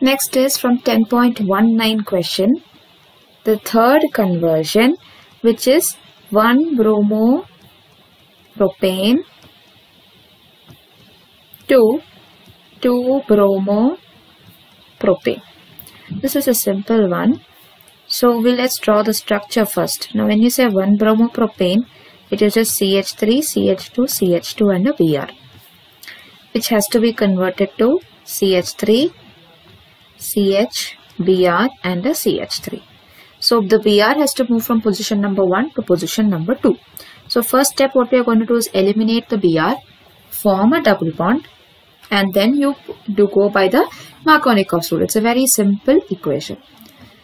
Next is from 10.19 question. The third conversion which is 1 bromo propane to 2 bromo propane. This is a simple one. So we let's draw the structure first. Now when you say 1 bromo propane, it is just CH3, CH2, CH2 and a Br which has to be converted to CH3 CH, Br and a CH3. So the Br has to move from position number 1 to position number 2. So first step what we are going to do is eliminate the Br, form a double bond and then you do go by the Markovnikov's rule. It's a very simple equation.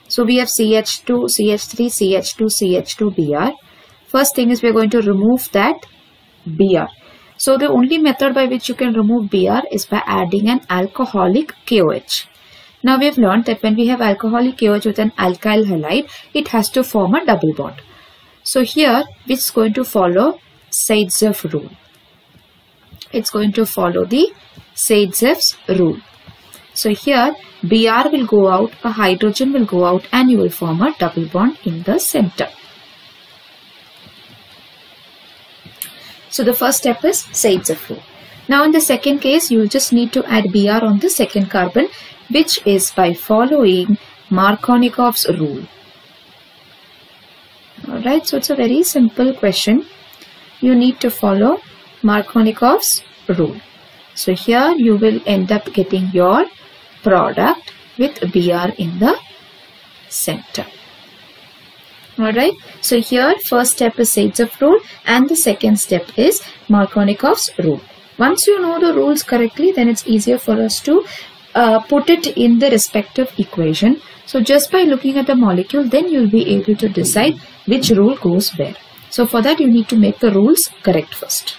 So we have CH2, CH3, CH2, CH2, Br. First thing is we are going to remove that Br. So the only method by which you can remove Br is by adding an alcoholic KOH. Now we have learned that when we have alcoholic KOH with an alkyl halide, it has to form a double bond. So here, it's going to follow Zaitsev rule. It's going to follow the Zaitsev's rule. So here, Br will go out, a hydrogen will go out and you will form a double bond in the center. So the first step is Zaitsev rule. Now in the second case, you will just need to add Br on the second carbon which is by following Markovnikov's rule. Alright, so it's a very simple question. You need to follow Markovnikov's rule. So here you will end up getting your product with Br in the center. Alright, so here first step is Zaitsev rule and the second step is Markovnikov's rule. Once you know the rules correctly, then it's easier for us to uh, put it in the respective equation. So just by looking at the molecule, then you'll be able to decide which rule goes where. So for that, you need to make the rules correct first.